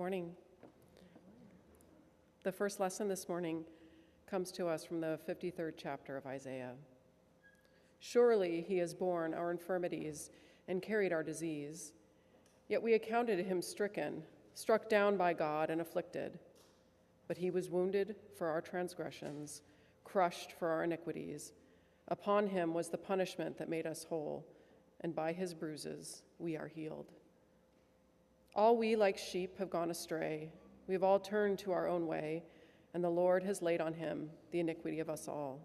morning. The first lesson this morning comes to us from the 53rd chapter of Isaiah. Surely he has borne our infirmities and carried our disease. Yet we accounted him stricken, struck down by God, and afflicted. But he was wounded for our transgressions, crushed for our iniquities. Upon him was the punishment that made us whole, and by his bruises we are healed. All we, like sheep, have gone astray. We have all turned to our own way, and the Lord has laid on him the iniquity of us all.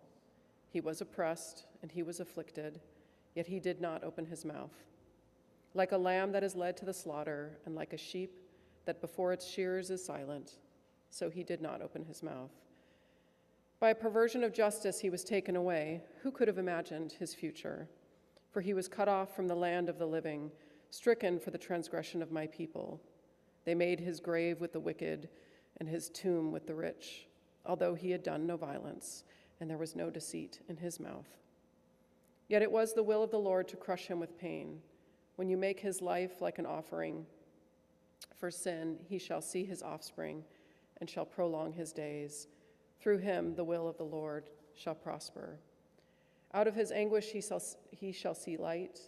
He was oppressed, and he was afflicted, yet he did not open his mouth. Like a lamb that is led to the slaughter, and like a sheep that before its shears is silent, so he did not open his mouth. By a perversion of justice he was taken away. Who could have imagined his future? For he was cut off from the land of the living stricken for the transgression of my people. They made his grave with the wicked and his tomb with the rich, although he had done no violence, and there was no deceit in his mouth. Yet it was the will of the Lord to crush him with pain. When you make his life like an offering for sin, he shall see his offspring and shall prolong his days. Through him, the will of the Lord shall prosper. Out of his anguish, he shall, he shall see light.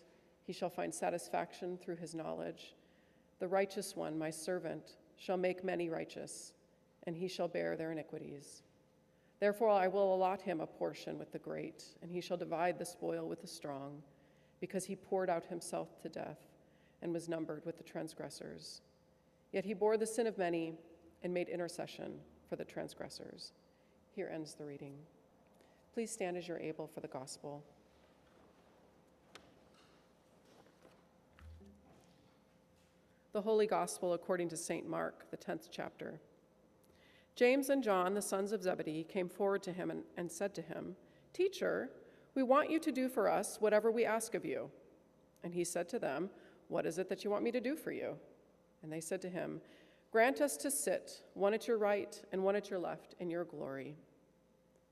He shall find satisfaction through his knowledge. The righteous one, my servant, shall make many righteous, and he shall bear their iniquities. Therefore, I will allot him a portion with the great, and he shall divide the spoil with the strong, because he poured out himself to death and was numbered with the transgressors. Yet he bore the sin of many and made intercession for the transgressors. Here ends the reading. Please stand as you're able for the gospel. The Holy Gospel according to St. Mark, the 10th chapter. James and John, the sons of Zebedee, came forward to him and, and, said to him, Teacher, we want you to do for us whatever we ask of you. And he said to them, What is it that you want me to do for you? And they said to him, Grant us to sit, one at your right and one at your left, in your glory.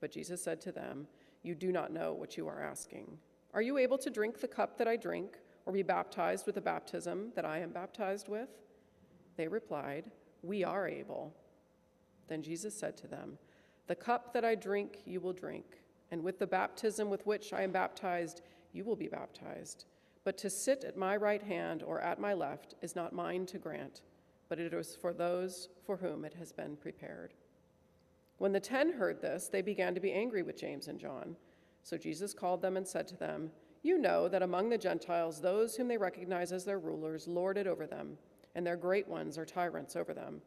But Jesus said to them, You do not know what you are asking. Are you able to drink the cup that I drink? Or be baptized with the baptism that I am baptized with? They replied, We are able. Then Jesus said to them, The cup that I drink, you will drink, and with the baptism with which I am baptized, you will be baptized. But to sit at my right hand or at my left is not mine to grant, but it is for those for whom it has been prepared. When the ten heard this, they began to be angry with James and John. So Jesus called them and said to them, you know that among the Gentiles, those whom they recognize as their rulers lord it over them, and their great ones are tyrants over them.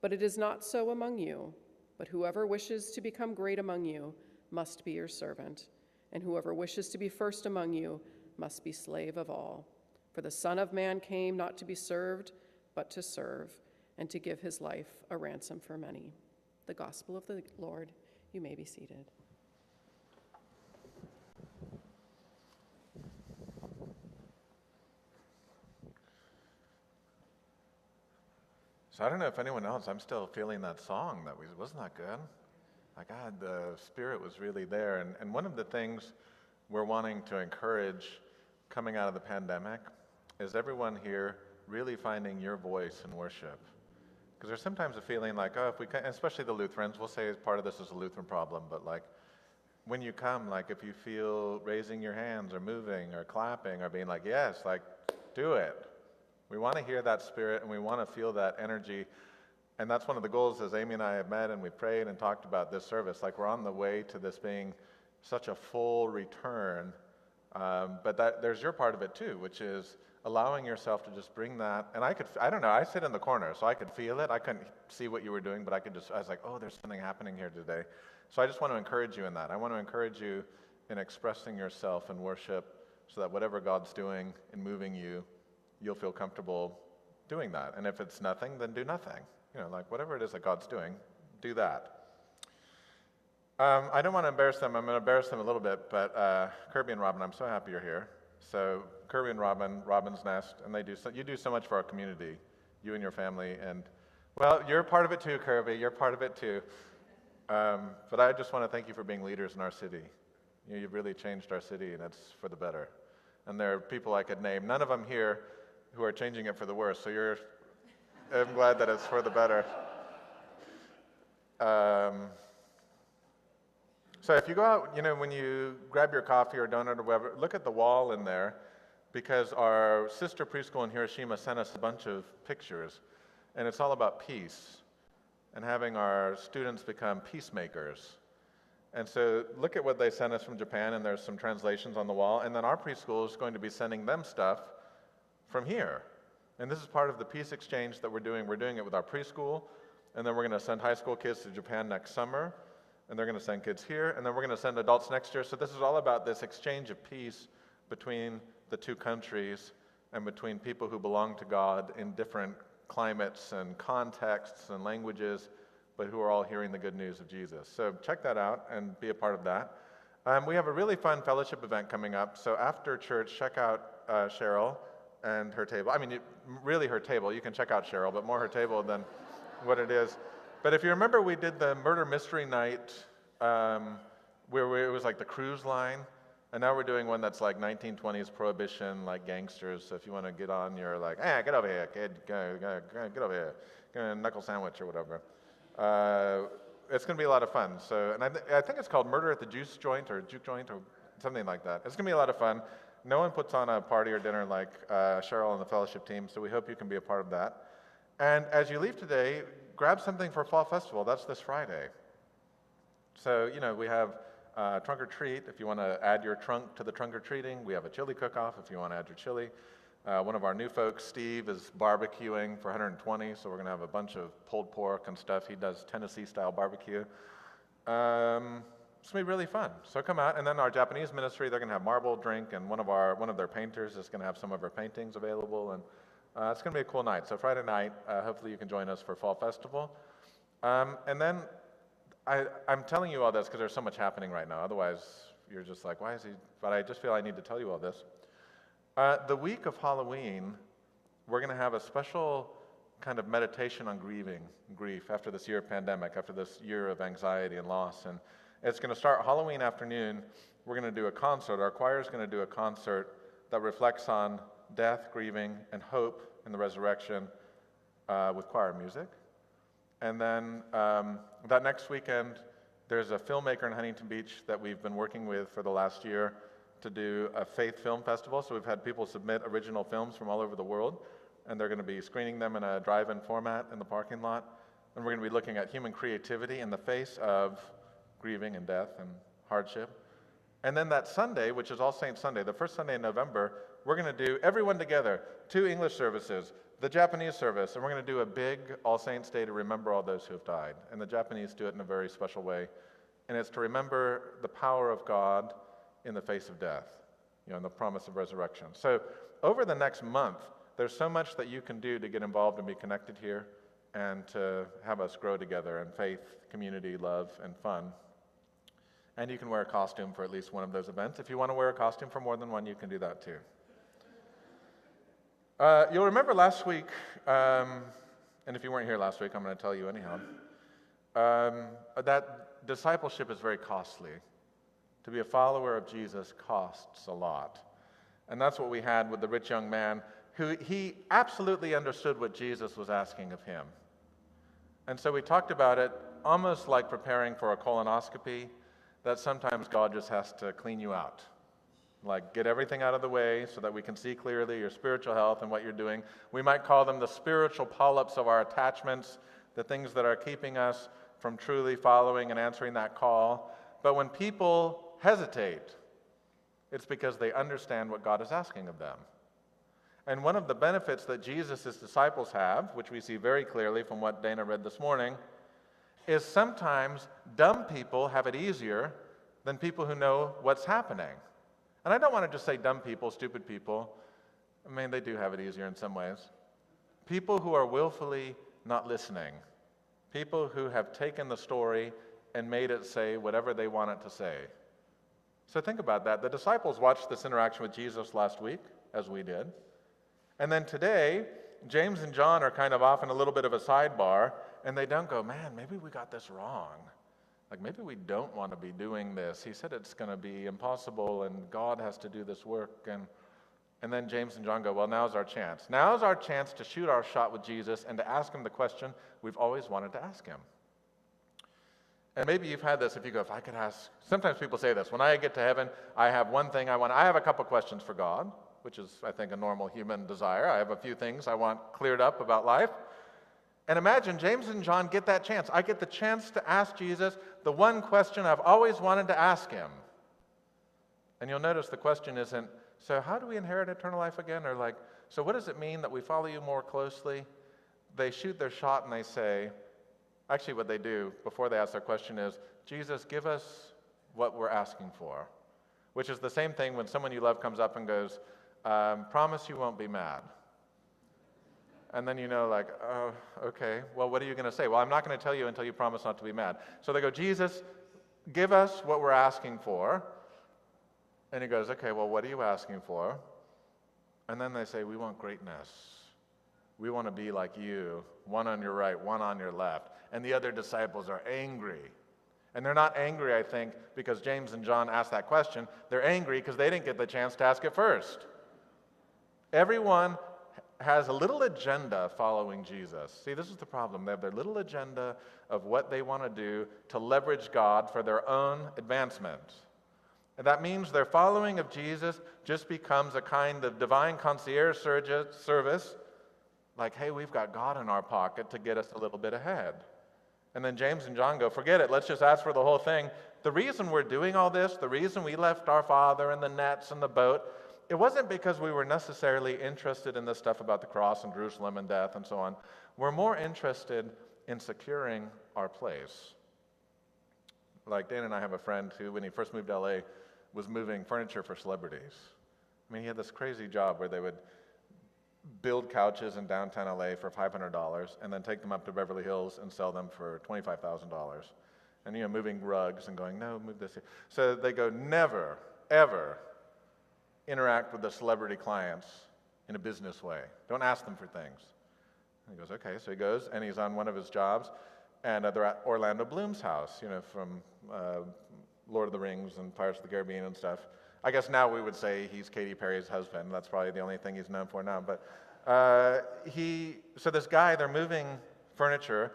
But it is not so among you. But whoever wishes to become great among you must be your servant, and whoever wishes to be first among you must be slave of all. For the Son of Man came not to be served, but to serve, and to give his life a ransom for many. The Gospel of the Lord. You may be seated. So I don't know if anyone else, I'm still feeling that song that was, wasn't that good? Like God, the spirit was really there. And, and one of the things we're wanting to encourage coming out of the pandemic is everyone here really finding your voice in worship. Because there's sometimes a feeling like, oh, if we can, especially the Lutherans, we'll say part of this is a Lutheran problem, but like when you come, like if you feel raising your hands or moving or clapping or being like, yes, like do it. We want to hear that spirit and we want to feel that energy. And that's one of the goals as Amy and I have met and we prayed and talked about this service. Like we're on the way to this being such a full return. Um, but that, there's your part of it too, which is allowing yourself to just bring that. And I could, I don't know, I sit in the corner, so I could feel it. I couldn't see what you were doing, but I could just, I was like, oh, there's something happening here today. So I just want to encourage you in that. I want to encourage you in expressing yourself in worship so that whatever God's doing in moving you, you'll feel comfortable doing that. And if it's nothing, then do nothing. You know, like whatever it is that God's doing, do that. Um, I don't want to embarrass them. I'm going to embarrass them a little bit, but uh, Kirby and Robin, I'm so happy you're here. So Kirby and Robin, Robin's Nest, and they do so, you do so much for our community, you and your family, and well, you're part of it too, Kirby. You're part of it too. Um, but I just want to thank you for being leaders in our city. You you've really changed our city, and it's for the better. And there are people I could name. None of them here who are changing it for the worse. So you're, am glad that it's for the better. Um, so if you go out, you know, when you grab your coffee or donut or whatever, look at the wall in there because our sister preschool in Hiroshima sent us a bunch of pictures, and it's all about peace and having our students become peacemakers. And so look at what they sent us from Japan, and there's some translations on the wall. And then our preschool is going to be sending them stuff from here. And this is part of the peace exchange that we're doing. We're doing it with our preschool, and then we're going to send high school kids to Japan next summer, and they're going to send kids here, and then we're going to send adults next year. So this is all about this exchange of peace between the two countries and between people who belong to God in different climates and contexts and languages but who are all hearing the good news of Jesus. So check that out and be a part of that. Um, we have a really fun fellowship event coming up. So after church, check out uh, Cheryl and her table. I mean, really her table. You can check out Cheryl, but more her table than what it is. But if you remember, we did the murder mystery night um, where we, it was like the cruise line. And now we're doing one that's like 1920s prohibition, like gangsters. So if you want to get on, you're like, hey, get over here, kid, get over here, get a knuckle sandwich or whatever. Uh, it's going to be a lot of fun. So, and I, th- I, think it's called Murder at the Juice Joint or Juke Joint or something like that. It's going to be a lot of fun. No one puts on a party or dinner like uh, Cheryl and the fellowship team, so we hope you can be a part of that. And as you leave today, grab something for Fall Festival. That's this Friday. So, you know, we have uh, trunk or treat if you want to add your trunk to the trunk or treating. We have a chili cook off if you want to add your chili. Uh, one of our new folks, Steve, is barbecuing for 120, so we're going to have a bunch of pulled pork and stuff. He does Tennessee style barbecue. Um, it's going to be really fun. So come out. And then our Japanese ministry, they're going to have marble drink, and one of, our, one of their painters is going to have some of her paintings available. And uh, it's going to be a cool night. So Friday night, uh, hopefully you can join us for Fall Festival. Um, and then I, I'm telling you all this because there's so much happening right now. Otherwise, you're just like, why is he? But I just feel I need to tell you all this. Uh, the week of Halloween, we're going to have a special kind of meditation on grieving, grief, after this year of pandemic, after this year of anxiety and loss. And it's going to start Halloween afternoon. We're going to do a concert. Our choir is going to do a concert that reflects on death, grieving, and hope in the resurrection uh, with choir music. And then um, that next weekend, there's a filmmaker in Huntington Beach that we've been working with for the last year to do a faith film festival. So we've had people submit original films from all over the world, and they're going to be screening them in a drive in format in the parking lot. And we're going to be looking at human creativity in the face of grieving and death and hardship. And then that Sunday, which is All Saints Sunday, the first Sunday in November, we're going to do everyone together, two English services, the Japanese service, and we're going to do a big All Saints Day to remember all those who have died. And the Japanese do it in a very special way. And it's to remember the power of God in the face of death, you know, and the promise of resurrection. So, over the next month, there's so much that you can do to get involved and be connected here and to have us grow together in faith, community, love, and fun. And you can wear a costume for at least one of those events. If you want to wear a costume for more than one, you can do that too. Uh, you'll remember last week, um, and if you weren't here last week, I'm going to tell you anyhow, um, that discipleship is very costly. To be a follower of Jesus costs a lot. And that's what we had with the rich young man who he absolutely understood what Jesus was asking of him. And so we talked about it almost like preparing for a colonoscopy, that sometimes God just has to clean you out. Like, get everything out of the way so that we can see clearly your spiritual health and what you're doing. We might call them the spiritual polyps of our attachments, the things that are keeping us from truly following and answering that call. But when people hesitate, it's because they understand what God is asking of them. And one of the benefits that Jesus' disciples have, which we see very clearly from what Dana read this morning, is sometimes dumb people have it easier than people who know what's happening. And I don't want to just say dumb people, stupid people. I mean, they do have it easier in some ways. People who are willfully not listening, people who have taken the story and made it say whatever they want it to say. So think about that. The disciples watched this interaction with Jesus last week, as we did. And then today, James and John are kind of off in a little bit of a sidebar, and they don't go, man, maybe we got this wrong. Like, maybe we don't want to be doing this. He said it's going to be impossible, and God has to do this work. And And then James and John go, Well, now's our chance. Now's our chance to shoot our shot with Jesus and to ask him the question we've always wanted to ask him. And maybe you've had this if you go, if I could ask, sometimes people say this when I get to heaven, I have one thing I want, I have a couple questions for God, which is, I think, a normal human desire. I have a few things I want cleared up about life. And imagine James and John get that chance. I get the chance to ask Jesus the one question I've always wanted to ask him. And you'll notice the question isn't, so how do we inherit eternal life again? Or like, so what does it mean that we follow you more closely? They shoot their shot and they say, actually, what they do before they ask their question is, Jesus, give us what we're asking for. Which is the same thing when someone you love comes up and goes, um, promise you won't be mad. And then you know, like, oh, okay, well, what are you going to say? Well, I'm not going to tell you until you promise not to be mad. So they go, Jesus, give us what we're asking for. And he goes, okay, well, what are you asking for? And then they say, we want greatness. We want to be like you, one on your right, one on your left. And the other disciples are angry. And they're not angry, I think, because James and John asked that question. They're angry because they didn't get the chance to ask it first. Everyone has a little agenda following Jesus. See, this is the problem. They have their little agenda of what they want to do to leverage God for their own advancement. And that means their following of Jesus just becomes a kind of divine concierge service, like, hey, we've got God in our pocket to get us a little bit ahead. And then James and John go, forget it, let's just ask for the whole thing. The reason we're doing all this, the reason we left our father and the nets and the boat, it wasn't because we were necessarily interested in this stuff about the cross and Jerusalem and death and so on. We're more interested in securing our place. Like Dan and I have a friend who, when he first moved to LA, was moving furniture for celebrities. I mean, he had this crazy job where they would build couches in downtown LA for $500 and then take them up to Beverly Hills and sell them for $25,000. And, you know, moving rugs and going, no, move this here. So they go, never, ever interact with the celebrity clients in a business way. Don't ask them for things. And he goes, okay. So he goes and he's on one of his jobs and uh, they're at Orlando Bloom's house, you know, from uh, Lord of the Rings and Pirates of the Caribbean and stuff. I guess now we would say he's Katy Perry's husband. That's probably the only thing he's known for now. But uh, he, so this guy, they're moving furniture,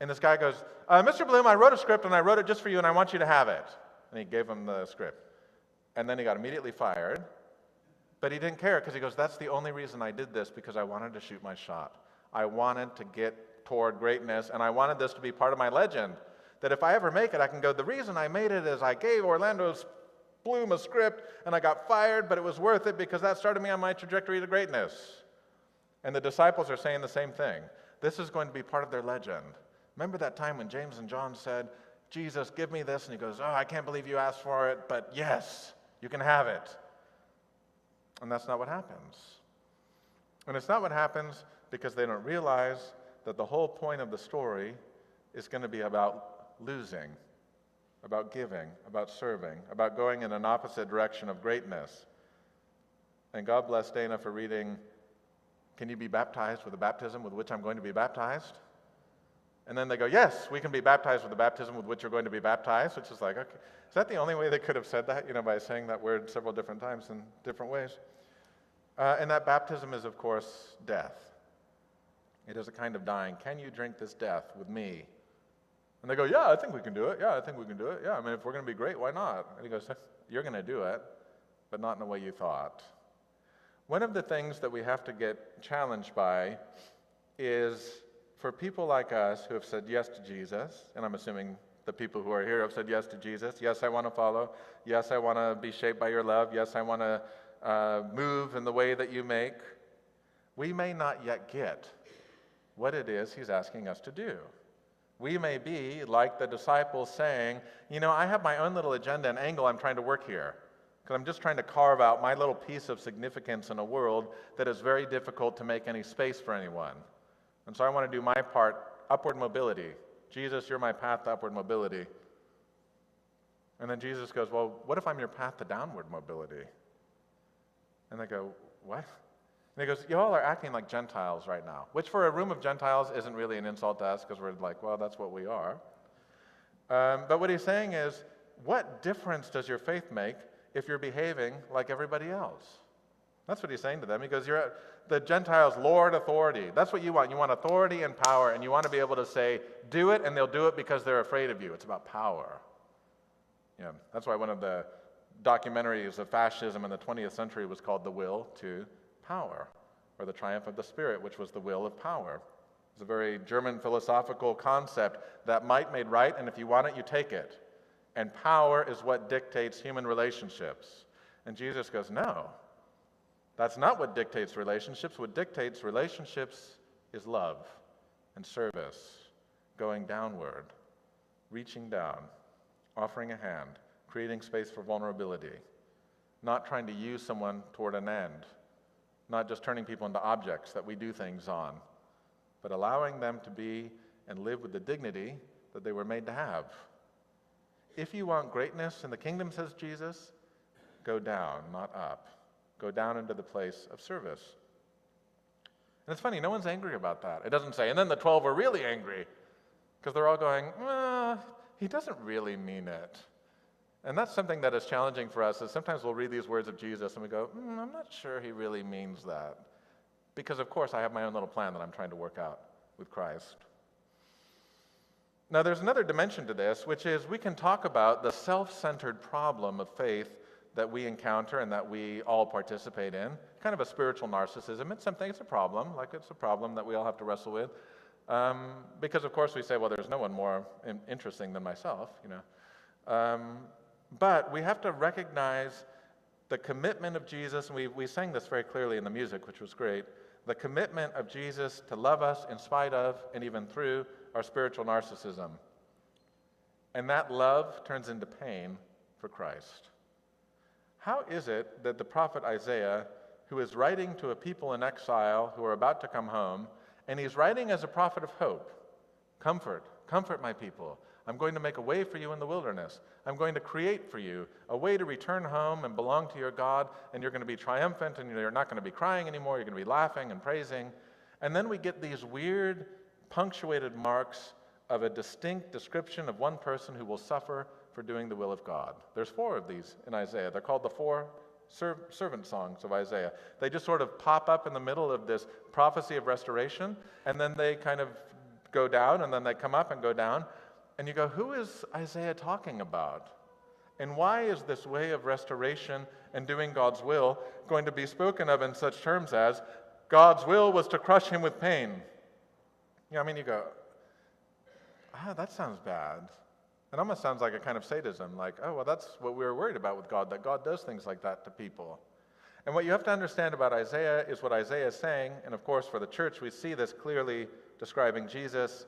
and this guy goes, uh, Mr. Bloom, I wrote a script and I wrote it just for you, and I want you to have it. And he gave him the script. And then he got immediately fired. But he didn't care because he goes, That's the only reason I did this because I wanted to shoot my shot. I wanted to get toward greatness, and I wanted this to be part of my legend. That if I ever make it, I can go, The reason I made it is I gave Orlando Bloom a script and I got fired, but it was worth it because that started me on my trajectory to greatness. And the disciples are saying the same thing. This is going to be part of their legend. Remember that time when James and John said, Jesus, give me this? And he goes, Oh, I can't believe you asked for it, but yes, you can have it. And that's not what happens. And it's not what happens because they don't realize that the whole point of the story is going to be about losing, about giving, about serving, about going in an opposite direction of greatness. And God bless Dana for reading, Can you be baptized with the baptism with which I'm going to be baptized? And then they go, Yes, we can be baptized with the baptism with which you're going to be baptized, which is like, okay, is that the only way they could have said that, you know, by saying that word several different times in different ways? Uh, and that baptism is, of course, death. It is a kind of dying. Can you drink this death with me? And they go, Yeah, I think we can do it. Yeah, I think we can do it. Yeah, I mean, if we're going to be great, why not? And he goes, You're going to do it, but not in the way you thought. One of the things that we have to get challenged by is for people like us who have said yes to Jesus, and I'm assuming the people who are here have said yes to Jesus. Yes, I want to follow. Yes, I want to be shaped by your love. Yes, I want to uh, move in the way that you make. We may not yet get what it is he's asking us to do. We may be like the disciples saying, You know, I have my own little agenda and angle I'm trying to work here. Because I'm just trying to carve out my little piece of significance in a world that is very difficult to make any space for anyone. And so I want to do my part upward mobility. Jesus, you're my path to upward mobility. And then Jesus goes, Well, what if I'm your path to downward mobility? And they go, What? And he goes, You all are acting like Gentiles right now, which for a room of Gentiles isn't really an insult to us because we're like, Well, that's what we are. Um, but what he's saying is, What difference does your faith make if you're behaving like everybody else? That's what he's saying to them. He goes, You're the Gentiles' Lord authority. That's what you want. You want authority and power, and you want to be able to say, Do it, and they'll do it because they're afraid of you. It's about power. Yeah, that's why one of the documentaries of fascism in the 20th century was called The Will to Power, or The Triumph of the Spirit, which was the will of power. It's a very German philosophical concept that might made right, and if you want it, you take it. And power is what dictates human relationships. And Jesus goes, No, that's not what dictates relationships. What dictates relationships is love and service, going downward, reaching down, offering a hand, creating space for vulnerability, not trying to use someone toward an end, not just turning people into objects that we do things on, but allowing them to be and live with the dignity that they were made to have. If you want greatness in the kingdom, says Jesus, go down, not up. Go down into the place of service. And it's funny, no one's angry about that. It doesn't say, and then the 12 were really angry because they're all going, he doesn't really mean it. And that's something that is challenging for us is sometimes we'll read these words of Jesus and we go, mm, I'm not sure he really means that. Because, of course, I have my own little plan that I'm trying to work out with Christ. Now, there's another dimension to this, which is we can talk about the self centered problem of faith that we encounter and that we all participate in, kind of a spiritual narcissism. It's something, it's a problem, like it's a problem that we all have to wrestle with. Um, because, of course, we say, well, there's no one more in- interesting than myself, you know. Um, but we have to recognize the commitment of Jesus, and we, we sang this very clearly in the music, which was great. The commitment of Jesus to love us in spite of and even through our spiritual narcissism. And that love turns into pain for Christ. How is it that the prophet Isaiah, who is writing to a people in exile who are about to come home, and he's writing as a prophet of hope, comfort, comfort my people. I'm going to make a way for you in the wilderness. I'm going to create for you a way to return home and belong to your God, and you're going to be triumphant, and you're not going to be crying anymore. You're going to be laughing and praising. And then we get these weird, punctuated marks of a distinct description of one person who will suffer for doing the will of God. There's four of these in Isaiah. They're called the four servant songs of Isaiah. They just sort of pop up in the middle of this prophecy of restoration, and then they kind of go down, and then they come up and go down. And you go, who is Isaiah talking about? And why is this way of restoration and doing God's will going to be spoken of in such terms as God's will was to crush him with pain? You know, I mean, you go, ah, that sounds bad. It almost sounds like a kind of sadism, like, oh, well, that's what we were worried about with God, that God does things like that to people. And what you have to understand about Isaiah is what Isaiah is saying, and of course, for the church, we see this clearly describing Jesus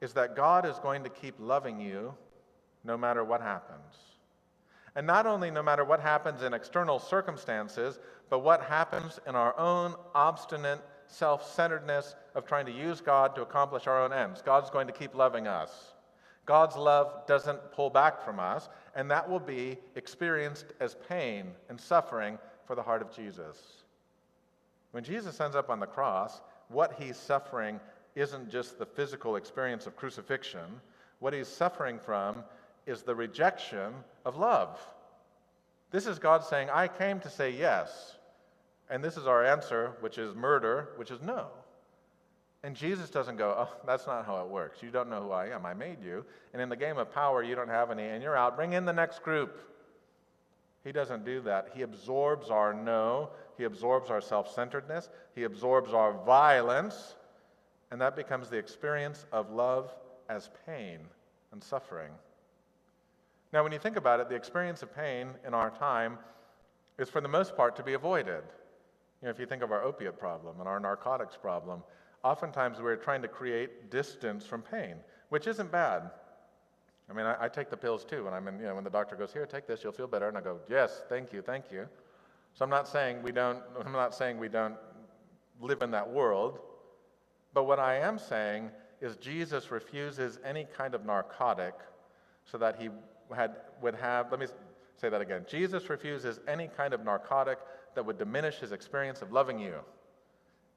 is that God is going to keep loving you no matter what happens. And not only no matter what happens in external circumstances, but what happens in our own obstinate self centeredness of trying to use God to accomplish our own ends. God's going to keep loving us. God's love doesn't pull back from us, and that will be experienced as pain and suffering for the heart of Jesus. When Jesus ends up on the cross, what he's suffering isn't just the physical experience of crucifixion. What he's suffering from is the rejection of love. This is God saying, I came to say yes. And this is our answer, which is murder, which is no. And Jesus doesn't go, Oh, that's not how it works. You don't know who I am. I made you. And in the game of power, you don't have any, and you're out. Bring in the next group. He doesn't do that. He absorbs our no, he absorbs our self centeredness, he absorbs our violence, and that becomes the experience of love as pain and suffering. Now, when you think about it, the experience of pain in our time is for the most part to be avoided. You know, if you think of our opiate problem and our narcotics problem, oftentimes we're trying to create distance from pain, which isn't bad. I mean, I, I, take the pills too, and I'm in, you know, when the doctor goes, "Here, take this, you'll feel better," and I go, "Yes, thank you, thank you." So I'm not saying we don't. I'm not saying we don't live in that world. But what I am saying is Jesus refuses any kind of narcotic so that he had, would have, let me say that again. Jesus refuses any kind of narcotic that would diminish his experience of loving you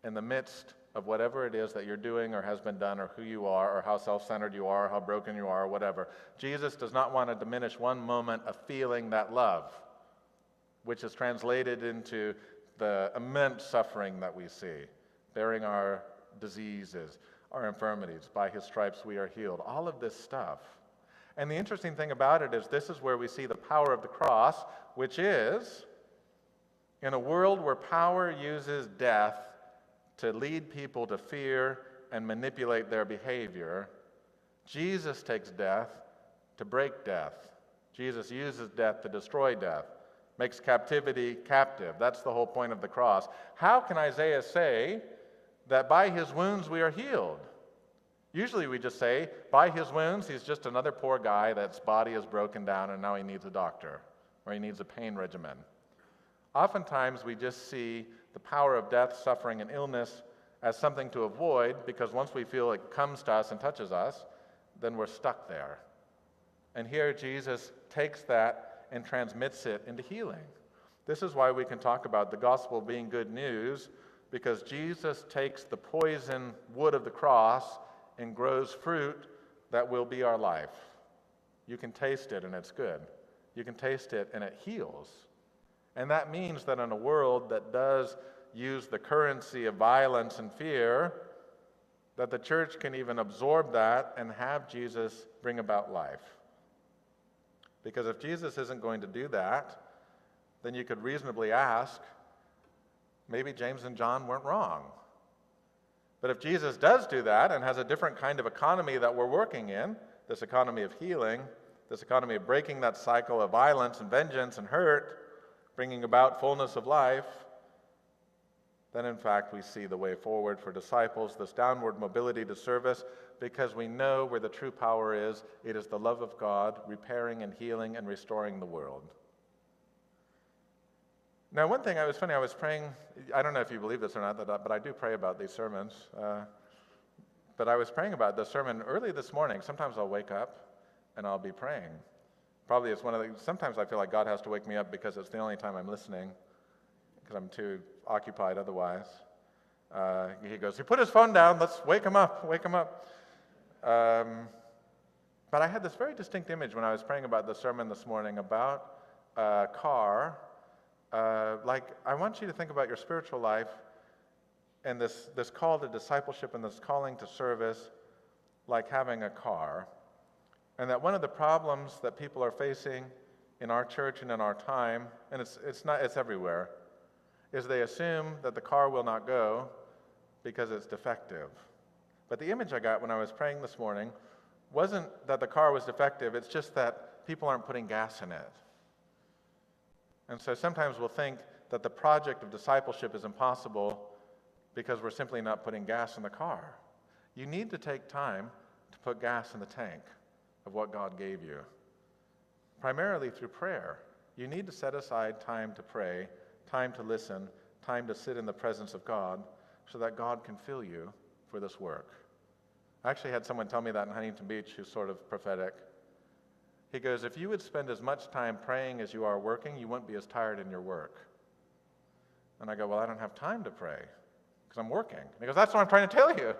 in the midst of whatever it is that you're doing or has been done or who you are or how self centered you are how broken you are whatever. Jesus does not want to diminish one moment of feeling that love, which is translated into the immense suffering that we see, bearing our diseases, our infirmities. By his stripes we are healed. All of this stuff. And the interesting thing about it is this is where we see the power of the cross, which is in a world where power uses death to lead people to fear and manipulate their behavior, Jesus takes death to break death. Jesus uses death to destroy death, makes captivity captive. That's the whole point of the cross. How can Isaiah say that by his wounds we are healed? Usually we just say, by his wounds, he's just another poor guy that's body is broken down and now he needs a doctor or he needs a pain regimen. Oftentimes we just see the power of death, suffering, and illness as something to avoid because once we feel it comes to us and touches us, then we're stuck there. And here Jesus takes that and transmits it into healing. This is why we can talk about the gospel being good news because Jesus takes the poison wood of the cross and grows fruit that will be our life. You can taste it and it's good. You can taste it and it heals. And that means that in a world that does use the currency of violence and fear, that the church can even absorb that and have Jesus bring about life. Because if Jesus isn't going to do that, then you could reasonably ask maybe James and John weren't wrong. But if Jesus does do that and has a different kind of economy that we're working in, this economy of healing, this economy of breaking that cycle of violence and vengeance and hurt, bringing about fullness of life, then in fact we see the way forward for disciples, this downward mobility to service, because we know where the true power is. It is the love of God repairing and healing and restoring the world. Now, one thing I was funny, I was praying, I don't know if you believe this or not, but I do pray about these sermons. Uh, but I was praying about this sermon early this morning. Sometimes I'll wake up and I'll be praying. Probably it's one of the, sometimes I feel like God has to wake me up because it's the only time I'm listening because I'm too occupied otherwise. Uh, he goes, he put his phone down, let's wake him up, wake him up. Um, but I had this very distinct image when I was praying about the sermon this morning about a car. Uh, like, I want you to think about your spiritual life and this, this call to discipleship and this calling to service like having a car. And that one of the problems that people are facing in our church and in our time, and it's, it's, not, it's everywhere, is they assume that the car will not go because it's defective. But the image I got when I was praying this morning wasn't that the car was defective, it's just that people aren't putting gas in it. And so sometimes we'll think that the project of discipleship is impossible because we're simply not putting gas in the car. You need to take time to put gas in the tank of what God gave you, primarily through prayer. You need to set aside time to pray time to listen, time to sit in the presence of God so that God can fill you for this work. I actually had someone tell me that in Huntington Beach who's sort of prophetic. He goes, If you would spend as much time praying as you are working, you wouldn't be as tired in your work. And I go, Well, I don't have time to pray because I'm working. And he goes, That's what I'm trying to tell you.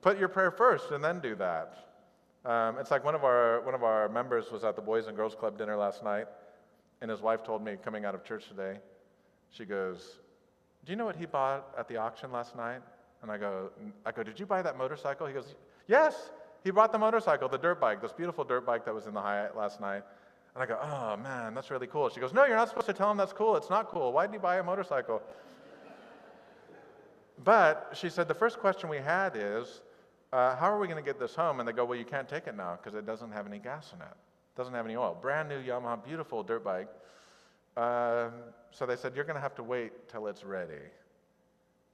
Put your prayer first and then do that. Um, it's like one of, our, one of our members was at the Boys and Girls Club dinner last night, and his wife told me coming out of church today, she goes, Do you know what he bought at the auction last night? And I go, I go, Did you buy that motorcycle? He goes, Yes, he bought the motorcycle, the dirt bike, this beautiful dirt bike that was in the Hyatt last night. And I go, Oh man, that's really cool. She goes, No, you're not supposed to tell him that's cool. It's not cool. Why did he buy a motorcycle? but she said, The first question we had is, uh, How are we going to get this home? And they go, Well, you can't take it now because it doesn't have any gas in it, it doesn't have any oil. Brand new Yamaha, beautiful dirt bike. Um, so they said, You're going to have to wait till it's ready.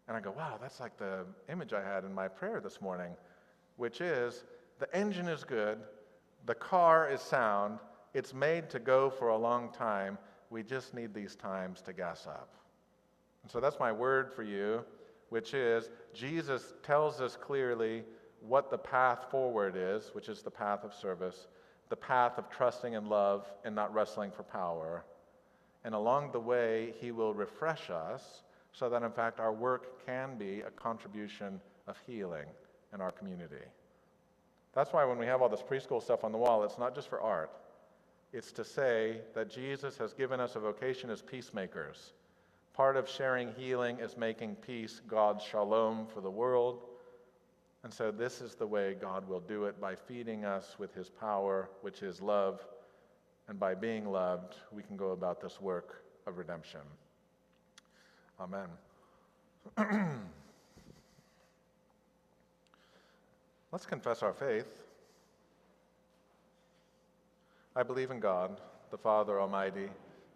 And I go, Wow, that's like the image I had in my prayer this morning, which is the engine is good, the car is sound, it's made to go for a long time. We just need these times to gas up. And so that's my word for you, which is Jesus tells us clearly what the path forward is, which is the path of service, the path of trusting in love and not wrestling for power and along the way, He will refresh us so that, in fact, our work can be a contribution of healing in our community. That's why when we have all this preschool stuff on the wall, it's not just for art. It's to say that Jesus has given us a vocation as peacemakers. Part of sharing healing is making peace, God's shalom for the world. And so, this is the way God will do it by feeding us with His power, which is love. And by being loved, we can go about this work of redemption. Amen. Let's confess our faith. I believe in God, the Father Almighty,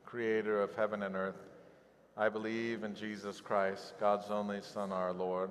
creator of heaven and earth. I believe in Jesus Christ, God's only Son, our Lord,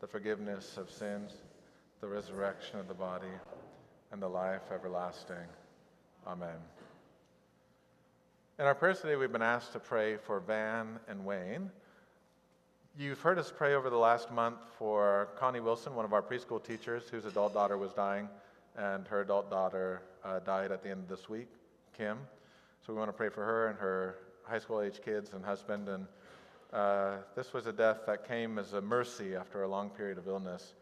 the forgiveness of sins, the resurrection of the body, and the life everlasting. Amen. In our prayers today, we've been asked to pray for Van and Wayne. You've heard us pray over the last month for Connie Wilson, one of our preschool teachers whose adult daughter was dying, and her adult daughter uh, died at the end of this week, Kim. So we want to pray for her and her high school age kids and husband. And uh, this was a death that came as a mercy after a long period of illness,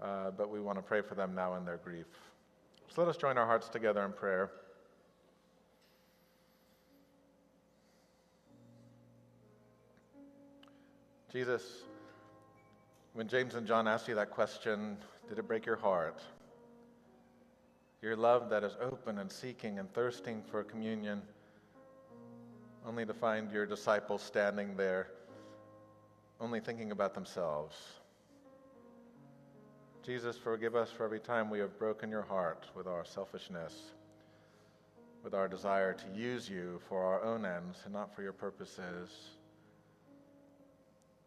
uh, but we want to pray for them now in their grief. So let us join our hearts together in prayer. Jesus, when James and John asked you that question, did it break your heart? Your love that is open and seeking and thirsting for communion, only to find your disciples standing there, only thinking about themselves. Jesus, forgive us for every time we have broken your heart with our selfishness, with our desire to use you for our own ends and not for your purposes.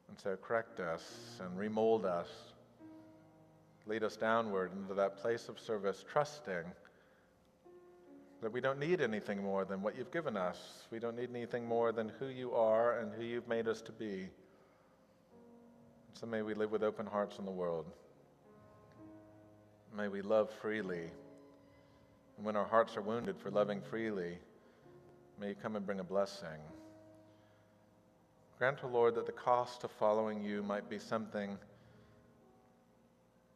And so correct us and remold us. Lead us downward into that place of service, trusting that we don't need anything more than what you've given us. We don't need anything more than who you are and who you've made us to be. So may we live with open hearts in the world. May we love freely. And when our hearts are wounded for loving freely, may you come and bring a blessing. Grant, O Lord, that the cost of following you might be something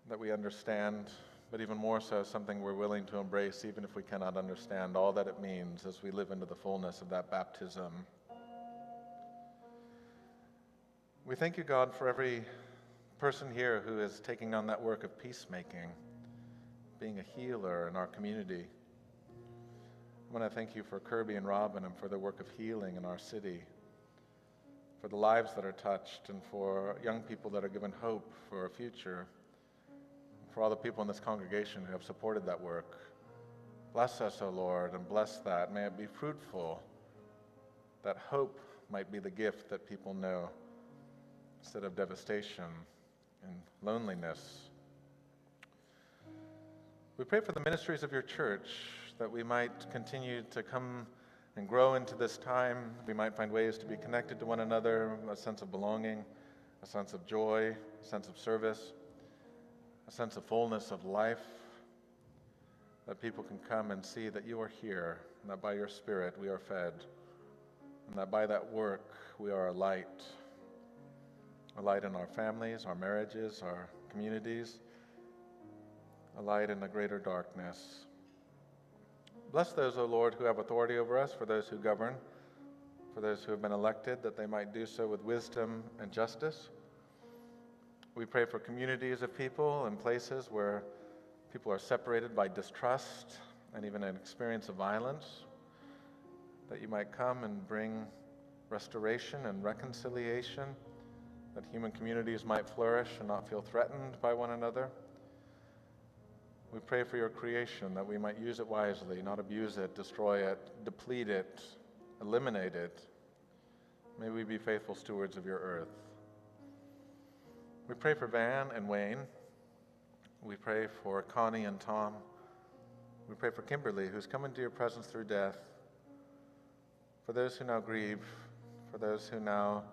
that we understand, but even more so, something we're willing to embrace, even if we cannot understand all that it means as we live into the fullness of that baptism. We thank you, God, for every person here who is taking on that work of peacemaking, being a healer in our community. I want to thank you for Kirby and Robin and for their work of healing in our city for the lives that are touched, and for young people that are given hope for a future, for all the people in this congregation who have supported that work. Bless us, O oh Lord, and bless that. May it be fruitful, that hope might be the gift that people know instead of devastation and loneliness. We pray for the ministries of your church that we might continue to come and grow into this time. We might find ways to be connected to one another, a sense of belonging, a sense of joy, a sense of service, a sense of fullness of life. That people can come and see that you are here, and that by your Spirit we are fed, and that by that work we are a light. A light in our families, our marriages, our communities, a light in the greater darkness. Bless those, O Lord, who have authority over us, for those who govern, for those who have been elected, that they might do so with wisdom and justice. We pray for communities of people and places where people are separated by distrust and even an experience of violence, that you might come and bring restoration and reconciliation, that human communities might flourish and not feel threatened by one another. We pray for your creation that we might use it wisely, not abuse it, destroy it, deplete it, eliminate it. May we be faithful stewards of your earth. We pray for Van and Wayne. We pray for Connie and Tom. We pray for Kimberly, who's come into your presence through death. For those who now grieve, for those who now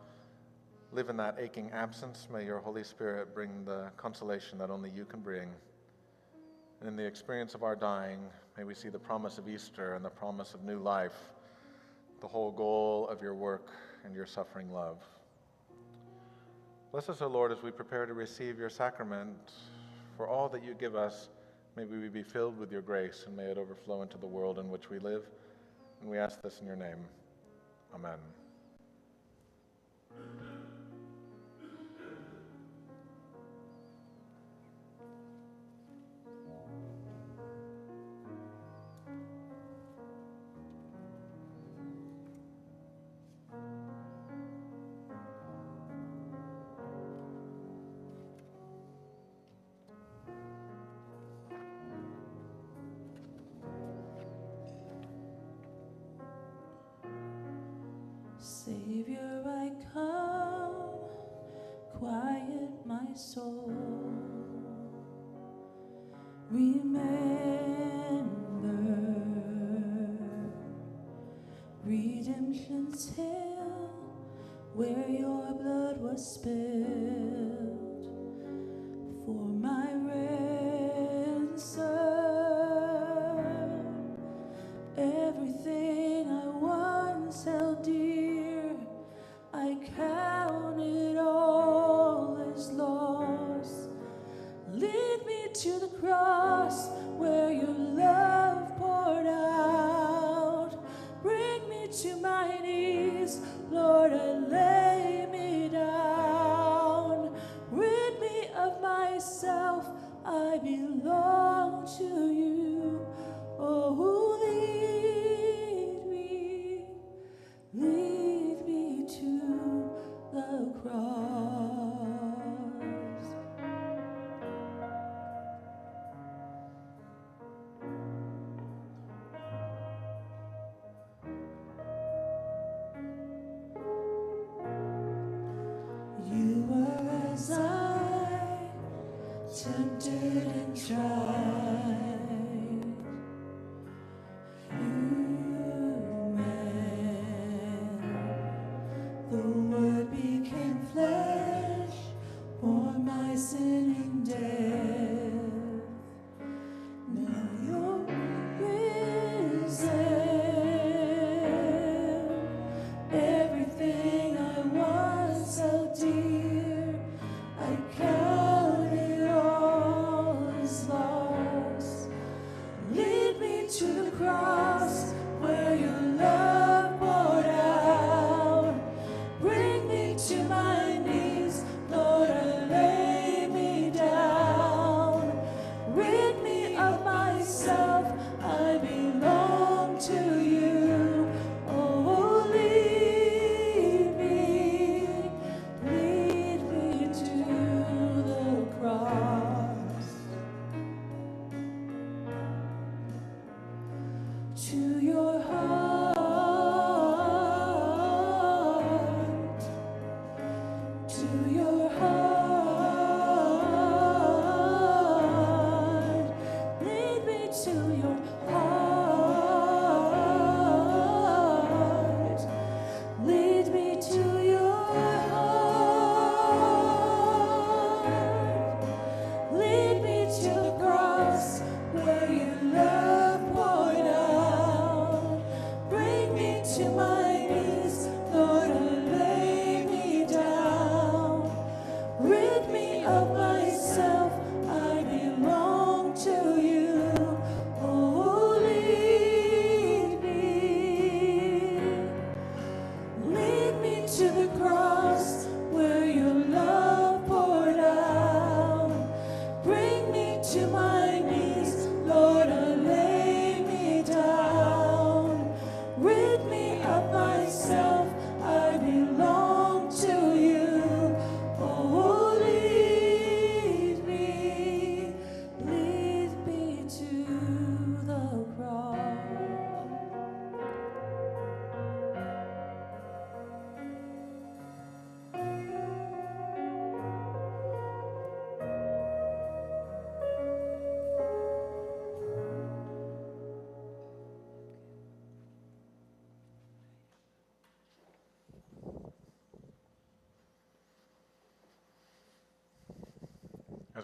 live in that aching absence, may your Holy Spirit bring the consolation that only you can bring. And in the experience of our dying, may we see the promise of Easter and the promise of new life, the whole goal of your work and your suffering love. Bless us, O Lord, as we prepare to receive your sacrament. For all that you give us, may we be filled with your grace and may it overflow into the world in which we live. And we ask this in your name. Amen. Where your blood was spilled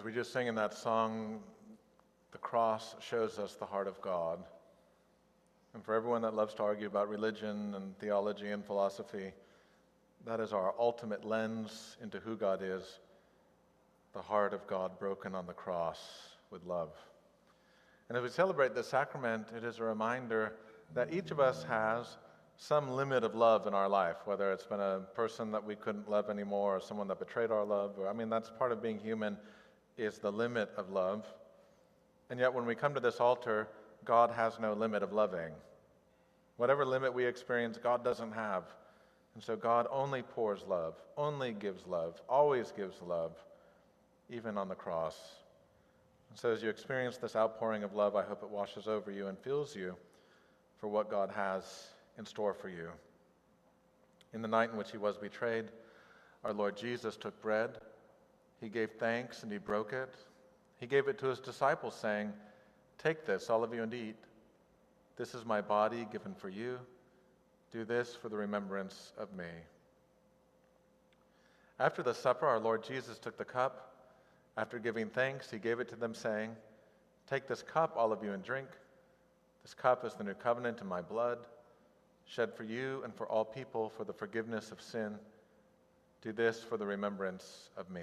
We just sang in that song, the cross shows us the heart of God. And for everyone that loves to argue about religion and theology and philosophy, that is our ultimate lens into who God is the heart of God broken on the cross with love. And as we celebrate the sacrament, it is a reminder that each of us has some limit of love in our life, whether it's been a person that we couldn't love anymore or someone that betrayed our love. Or, I mean, that's part of being human, is the limit of love. And yet, when we come to this altar, God has no limit of loving. Whatever limit we experience, God doesn't have. And so, God only pours love, only gives love, always gives love, even on the cross. And so, as you experience this outpouring of love, I hope it washes over you and fills you for what God has in store for you. In the night in which he was betrayed, our Lord Jesus took bread. He gave thanks and he broke it. He gave it to his disciples, saying, Take this, all of you, and eat. This is my body given for you. Do this for the remembrance of me. After the supper, our Lord Jesus took the cup. After giving thanks, he gave it to them, saying, Take this cup, all of you, and drink. This cup is the new covenant in my blood, shed for you and for all people for the forgiveness of sin. Do this for the remembrance of me.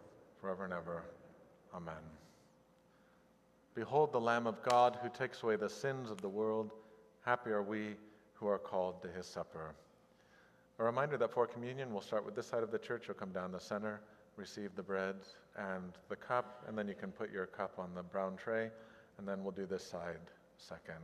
forever and ever. Amen. Behold the Lamb of God who takes away the sins of the world. Happy are we who are called to his supper. A reminder that for communion, we'll start with this side of the church. You'll come down the center, receive the bread and the cup, and then you can put your cup on the brown tray, and then we'll do this side second.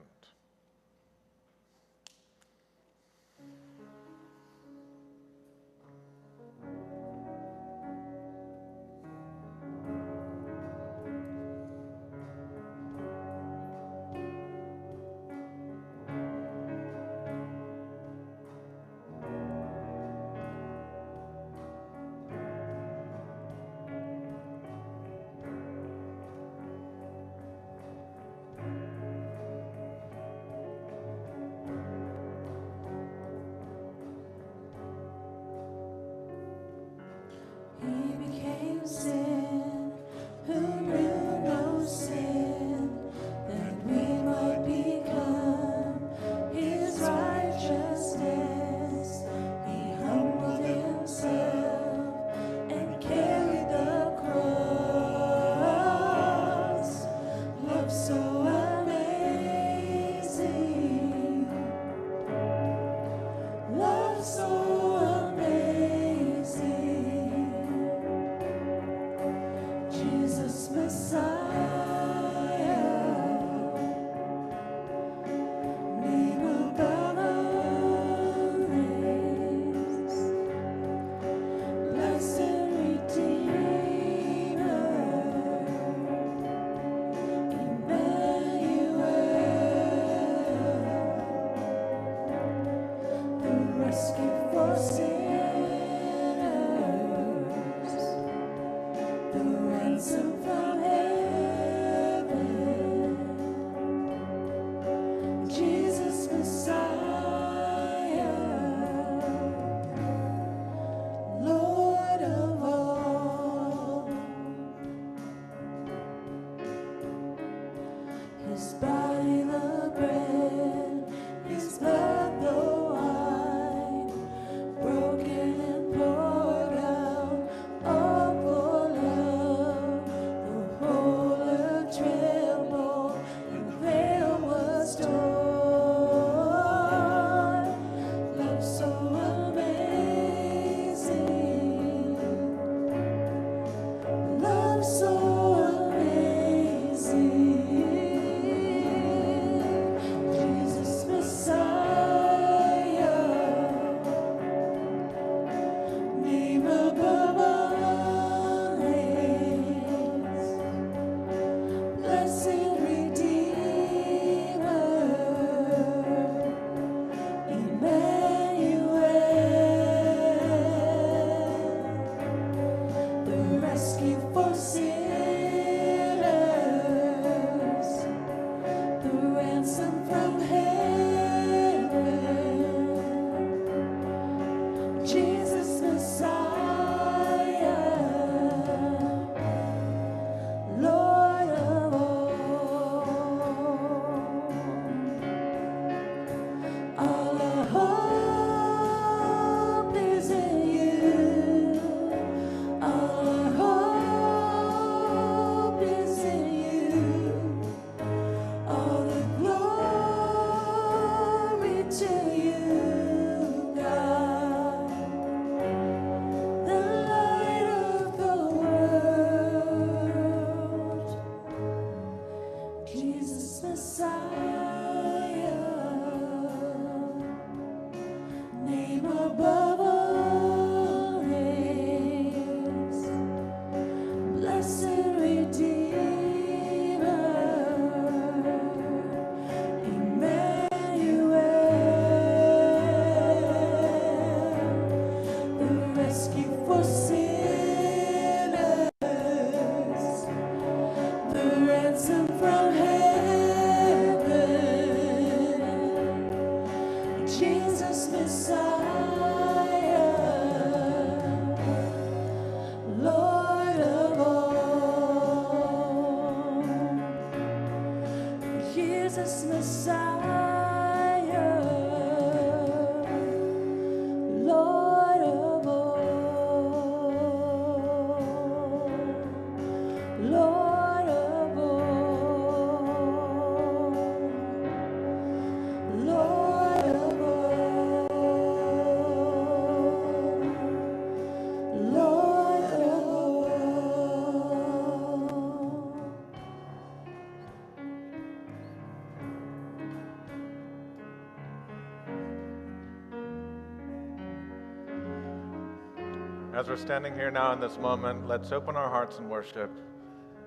As we're standing here now in this moment, let's open our hearts in worship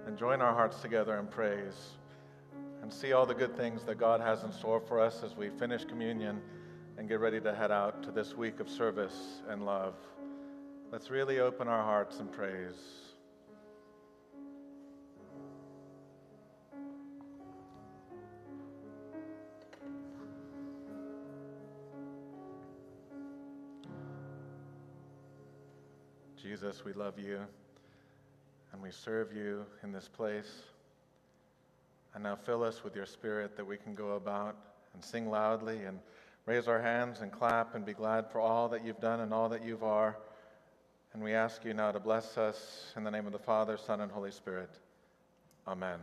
and join our hearts together in praise and see all the good things that God has in store for us as we finish communion and get ready to head out to this week of service and love. Let's really open our hearts in praise. Jesus, we love you and we serve you in this place. And now fill us with your spirit that we can go about and sing loudly and raise our hands and clap and be glad for all that you've done and all that you are. And we ask you now to bless us in the name of the Father, Son, and Holy Spirit. Amen.